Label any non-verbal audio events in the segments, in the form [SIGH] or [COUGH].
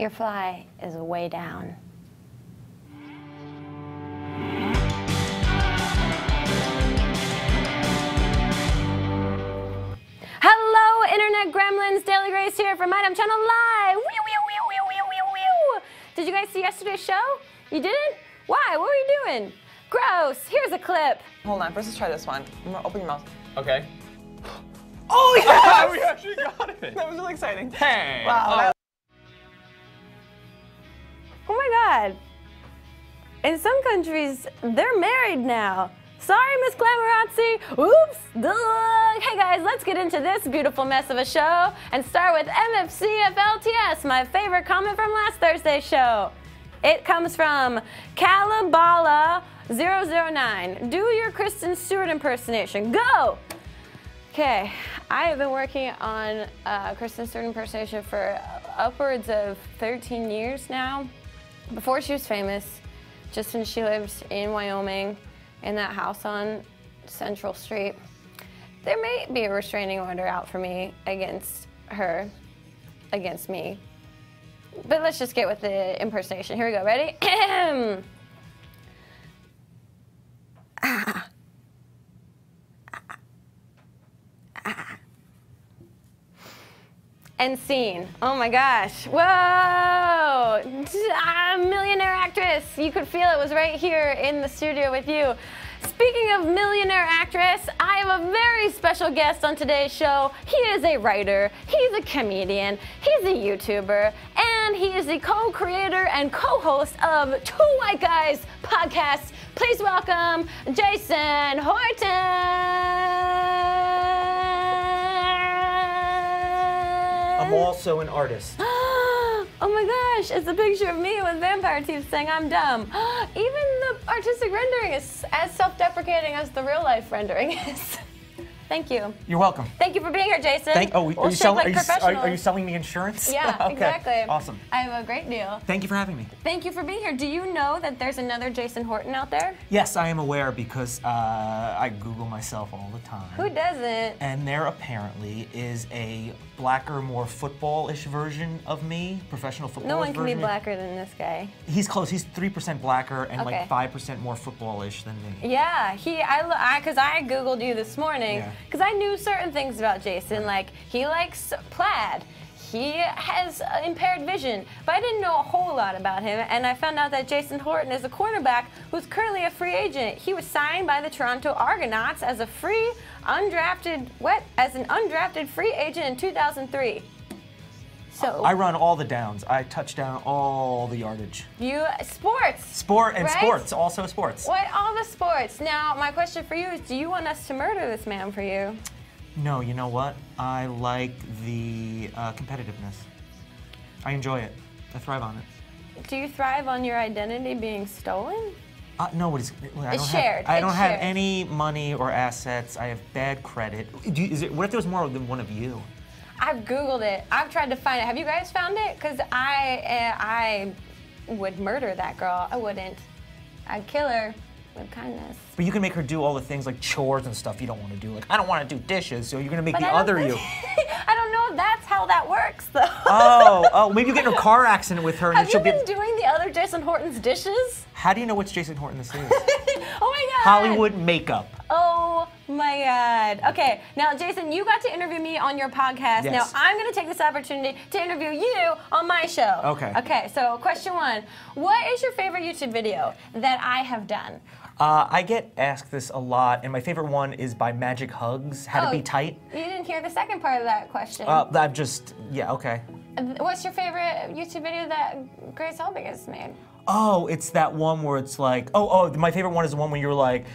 Your fly is way down. Hello, Internet Gremlins. Daily Grace here from My Damn Channel Live. Wee, wee, wee, wee, wee, wee, wee. Did you guys see yesterday's show? You didn't? Why? What were you doing? Gross. Here's a clip. Hold on, first let's try this one. Open your mouth. Okay. [LAUGHS] Oh yeah! [LAUGHS] we actually got it. [LAUGHS] that was really exciting. Hey. Wow. Oh In some countries, they're married now. Sorry, Miss Glamorazzi. Oops. Duh. Hey guys, let's get into this beautiful mess of a show and start with MFCFLTS, my favorite comment from last Thursday's show. It comes from Calabala009. Do your Kristen Stewart impersonation. Go! Okay, I have been working on uh, Kristen Stewart impersonation for upwards of 13 years now. Before she was famous, just when she lived in Wyoming in that house on Central Street, there may be a restraining order out for me against her, against me. But let's just get with the impersonation. Here we go. Ready? [CLEARS THROAT] and scene. Oh my gosh. Whoa! [LAUGHS] Ah, millionaire actress. You could feel it was right here in the studio with you. Speaking of millionaire actress, I have a very special guest on today's show. He is a writer, he's a comedian, he's a YouTuber, and he is the co creator and co host of Two White Guys podcast. Please welcome Jason Horton. I'm also an artist. Oh my gosh, it's a picture of me with vampire teeth saying I'm dumb. [GASPS] Even the artistic rendering is as self deprecating as the real life rendering [LAUGHS] is. Thank you. You're welcome. Thank you for being here, Jason. Thank. Oh, We'll are you, sell, like are, you, are, are you selling me insurance? Yeah, [LAUGHS] okay. exactly. Awesome. I have a great deal. Thank you for having me. Thank you for being here. Do you know that there's another Jason Horton out there? Yes, I am aware because uh, I Google myself all the time. Who doesn't? And there apparently is a blacker, more football-ish version of me, professional football. No one can be blacker than this guy. He's close. He's three percent blacker and Okay. like five percent more football-ish than me. Yeah, he. I lo- I because I googled you this morning Yeah. Because I knew certain things about Jason. Like he likes plaid. He has impaired vision, but I didn't know a whole lot about him. And I found out that Jason Horton is a cornerback who's currently a free agent. He was signed by the Toronto Argonauts as a free, undrafted, what? As an undrafted free agent in 2003. So I run all the downs. I touch down all the yardage. you sports. Sport and Right? sports, also sports. What all the sports? Now, my question for you is: Do you want us to murder this man for you? No, you know what? I like the uh, competitiveness. I enjoy it. I thrive on it. Do you thrive on your identity being stolen? Uh, nobody's. I It's don't shared. Have, I It's don't have any money or assets. I have bad credit. Do you, is it, what if there was more than one of you? I've Googled it. I've tried to find it. Have you guys found it? Because I, uh, I would murder that girl. I wouldn't. I'd kill her with kindness. But you can make her do all the things like chores and stuff you don't want to do. Like I don't want to do dishes, so you're gonna make But the other you. [LAUGHS] I don't know if that's how that works, though. Oh, [LAUGHS] oh, maybe you get in a car accident with her and Have then you she'll been be. doing the other Jason Horton's dishes? How do you know which Jason Horton this is? [LAUGHS] oh my god. Hollywood makeup. Oh my God. Okay, now Jason, you got to interview me on your podcast. Now I'm going to take this opportunity to interview you on my show. Okay. Okay, so question one What is your favorite YouTube video that I have done? Uh, I get asked this a lot, and my favorite one is by Magic Hugs. How to Oh, be tight. You didn't hear the second part of that question. Uh, I'm just yeah okay. What's your favorite YouTube video that Grace Helbig has made? Oh, it's that one where it's like, oh, oh, my favorite one is the one where you're like,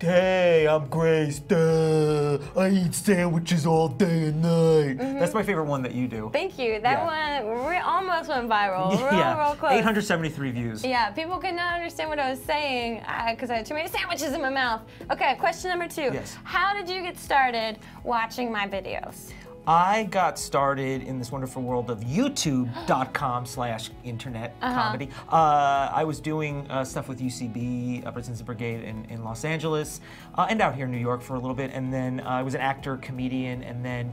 hey, I'm Grace, duh, I eat sandwiches all day and night. Mm-hmm. That's my favorite one that you do. Thank you. That Yeah. one almost went viral. Real, [LAUGHS] yeah, real close. 873 views. Yeah, people could not understand what I was saying uh, because I had too many sandwiches in my mouth. Okay, question number two. Yes. How did you get started watching my videos? I got started in this wonderful world of youtube.com [GASPS] slash internet Uh-huh. comedy. Uh, I was doing uh, stuff with UCB, Upright Citizens Brigade in, in Los Angeles, uh, and out here in New York for a little bit. And then uh, I was an actor, comedian, and then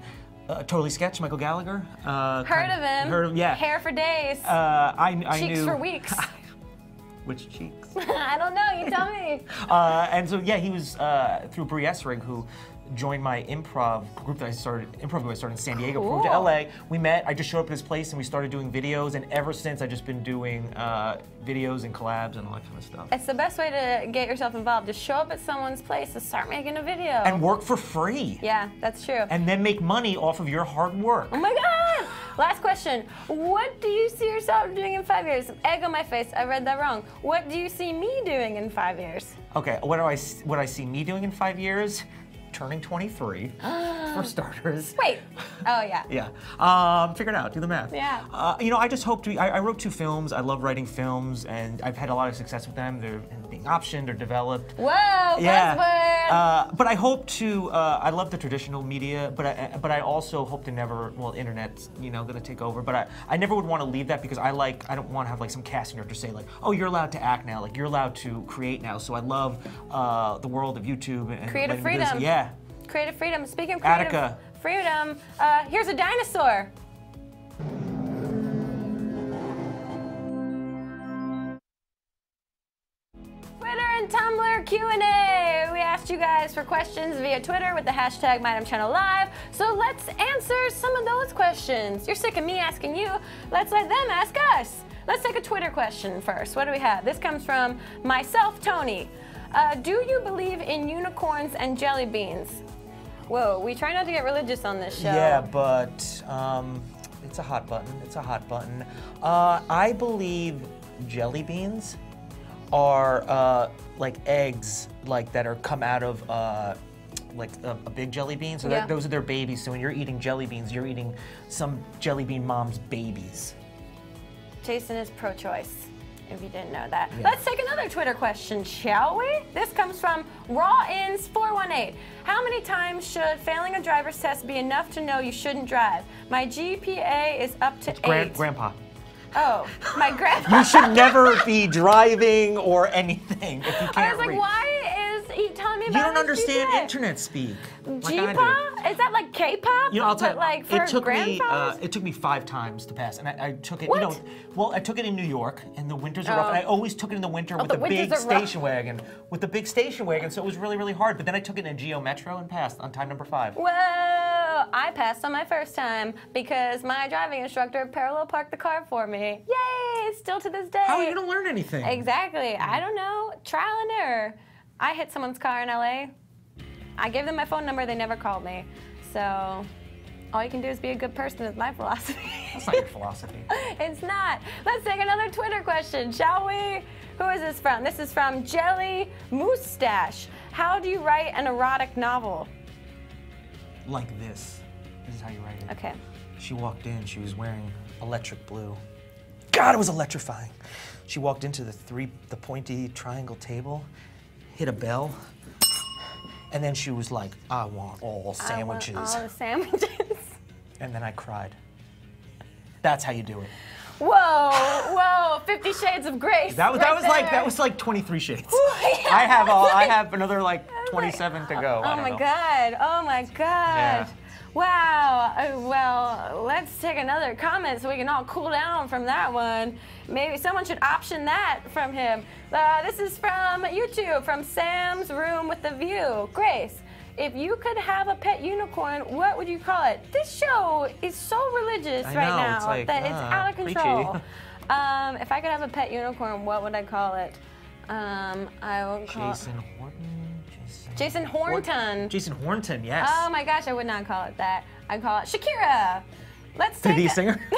Uh, totally sketch, Michael Gallagher. Uh, Heard kind of him. Heard of yeah. Hair for days. Uh, I, I Cheeks knew. for [LAUGHS] weeks. Which cheeks? [LAUGHS] I don't know. You tell me. [LAUGHS] uh, and so yeah, he was uh, through Bree Essrig who joined my improv group that I started, improv group I started in San Diego, moved to LA. We met, I just showed up at his place and we started doing videos and ever since I've just been doing uh, videos and collabs and all that kind of stuff. It's the best way to get yourself involved. Just show up at someone's place and start making a video. And work for free. yeah, that's true. And then make money off of your hard work. Oh my god! Last question. What do you see yourself doing in five years? Egg on my face. I read that wrong. What do you see me doing in five years? Okay, what do I what I see me doing in five years? Turning 23, [GASPS] for starters. Wait. Oh yeah. [LAUGHS] Yeah. Um, figure it out. Do the math. Yeah. Uh, you know, I just hope to. I, I wrote two films. I love writing films, and I've had a lot of success with them. They're being optioned or developed. Whoa! Yeah. Buzzword. Uh, but I hope to. Uh, I love the traditional media, but I, but I also hope to never. Well, internet's you know going to take over, but I, I never would want to leave that because I like. I don't want to have like some casting director say like, oh, you're allowed to act now. Like you're allowed to create now. So I love uh, the world of YouTube and Creative letting this- freedom. Yeah. Creative freedom. Speaking of creative Attica. freedom, uh, here's a dinosaur. Twitter and Tumblr Q&A. You guys for questions via Twitter with the hashtag MyDamnChannelLive. So let's answer some of those questions. You're sick of me asking you. Let's let them ask us. Let's take a Twitter question first. What do we have? This comes from myself, Tony. Uh, do you believe in unicorns and jelly beans? Whoa, we try not to get religious on this show. Yeah, but um, it's a hot button. It's a hot button. Uh, I believe jelly beans are uh, like eggs, like that are come out of uh, like a, a big jelly bean. So Yeah. that, those are their babies. So when you're eating jelly beans, you're eating some jelly bean mom's babies. Jason is pro choice, if you didn't know that. Yeah. Let's take another Twitter question, shall we? This comes from RawIns418. How many times should failing a driver's test be enough to know you shouldn't drive? My GPA is up to Grand, eight. grandpa. Oh, my [LAUGHS] grandpa. You should never be driving or anything if you can't I was like, read. why is he telling me about You don't understand GPA? internet speak. like G-pop? Is that like K-pop? You know, I'll tell but you. like for it took me. Uh, it took me five times to pass, and I, I took it. What? You know, well, I took it in New York, and the winters are rough. Oh. And I always took it in the winter with the the, big are rough. station wagon, with the big station wagon. So it was really, really hard. But then I took it in a Geo Metro and passed on time number five. Whoa! I passed on my first time because my driving instructor parallel parked the car for me. Yay! Still to this day. How are you gonna learn anything? Exactly. I mm-hmm. don't know. Trial and error. I hit someone's car in LA. I gave them my phone number. They never called me. So all you can do is be a good person is my philosophy. That's not your philosophy. [LAUGHS] it's not. Let's take another Twitter question, shall we? Who is this from? This is from Jelly Moustache. How do you write an erotic novel? Like this. This is how you write it. Okay. She walked in. She was wearing electric blue. God, it was electrifying. She walked into the three, the pointy triangle table, hit a bell, and then she was like, "I want all sandwiches. I want sandwiches." all the sandwiches. [LAUGHS] And then I cried. That's how you do it. whoa, whoa, Fifty Shades of Grace. That was right that was like that was like 23 shades. yeah, I have all I have another like, 27 to go. Oh my know. god. Oh my god. Yeah. Wow. Uh, well, let's take another comment so we can all cool down from that one. Maybe someone should option that from him. Uh, this is from YouTube, from Sam's Room with the View. Grace, if you could have a pet unicorn, what would you call it? This show is so religious I right know, now it's like, that it's uh, out of control. [LAUGHS] um, if I could have a pet unicorn, what would I call it? Um, I would call Jason Horton. Jason, Jason Horton. Jason Horton, yes. Oh my gosh, I would not call it that. I'd call it Shakira. Let's take the a- singer. [LAUGHS]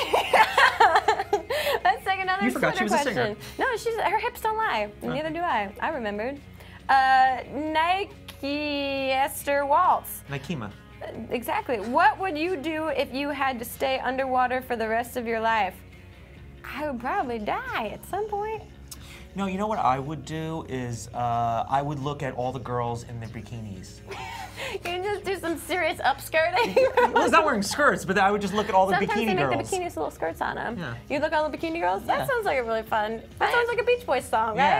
Let's take another You forgot Twitter she was a question. singer. No, she's her hips don't lie. Neither do I. I remembered. Uh, Nike Esther Waltz. Nikema. Exactly. What would you do if you had to stay underwater for the rest of your life? I would probably die at some point. No, you know what I would do is uh, I would look at all the girls in the bikinis. [LAUGHS] You can just do some serious upskirting. well, it's not wearing skirts, but I would just look at all the Sometimes bikini they make girls. the bikinis little skirts on them. Yeah. You look at all the bikini girls? Yeah. That sounds like a really fun. That sounds like a Beach Boys song, Yeah.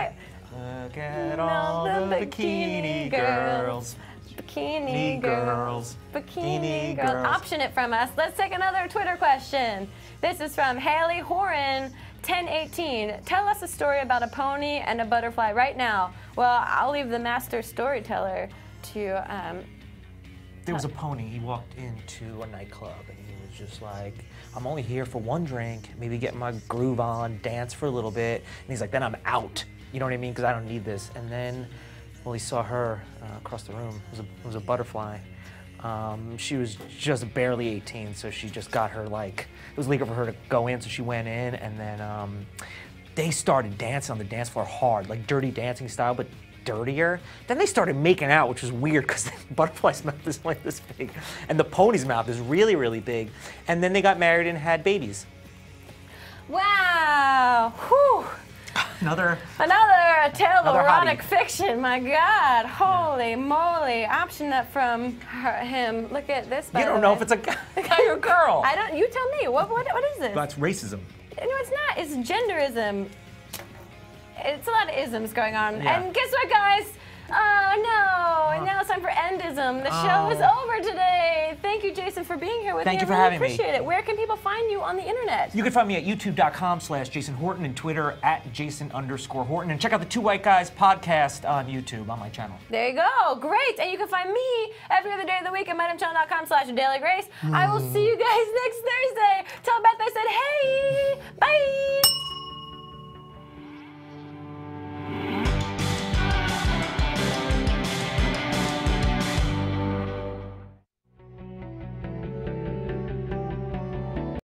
right? Look at All all the the bikini bikini girls. Bikini girls. girls. Bikini Bikini girls. girls. Option it from us. Let's take another Twitter question. This is from Haley Horan. 1018. Tell us a story about a pony and a butterfly right now. Well, I'll leave the master storyteller to um, There was a pony. He walked into a nightclub and he was just like, I'm only here for one drink, maybe get my groove on, dance for a little bit. And he's like, then I'm out. You know what I mean? Because I don't need this. And then, well, he saw her uh, across the room. It was a, it was a butterfly. Um, she was just barely 18, so she just got her like, it was legal for her to go in, so she went in, and then um, they started dancing on the dance floor hard, like dirty dancing style, but dirtier. Then they started making out, which was weird because [LAUGHS] the butterfly's mouth is like this big, and the pony's mouth is really, really big. And then they got married and had babies. Wow. Whew. Another. Another tale of erotic fiction. My God. Holy moly. Option up from her, him. Look at this. You don't know way. if it's a guy [LAUGHS] or a girl. I don't. You tell me. What? What? What is this? That's racism. No, it's not. It's genderism. It's a lot of isms going on. Yeah. And guess what, guys? Oh no! And now it's time for endism. The show is Oh. over today. Thank you, Jason, for being here with Thank me. you for I really having me. appreciate it. Where can people find you on the internet? You can find me at youtube.com slash Jason Horton and Twitter at Jason underscore Horton. And check out the Two White Guys podcast on YouTube on my channel. There you go. Great. And you can find me every other day of the week at mydamnchannel.com slash daily grace. I will mm. see you guys next Thursday. Tell Beth I said hey. Bye.